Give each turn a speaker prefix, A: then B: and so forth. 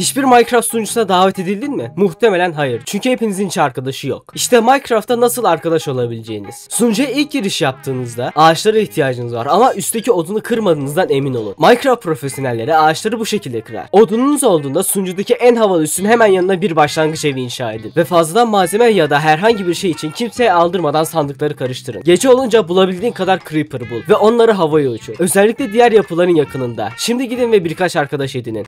A: Hiçbir Minecraft sunucusuna davet edildin mi? Muhtemelen hayır. Çünkü hepinizin hiç arkadaşı yok. İşte Minecraft'ta nasıl arkadaş olabileceğiniz. Sunucuya ilk giriş yaptığınızda ağaçlara ihtiyacınız var ama üstteki odunu kırmadığınızdan emin olun. Minecraft profesyonelleri ağaçları bu şekilde kırar. Odununuz olduğunda sunucudaki en havalı üssün hemen yanına bir başlangıç evi inşa edin. Ve fazladan malzeme ya da herhangi bir şey için kimseye aldırmadan sandıkları karıştırın. Gece olunca bulabildiğin kadar creeper bul ve onları havaya uçur. Özellikle diğer yapıların yakınında. Şimdi gidin ve birkaç arkadaş edinin.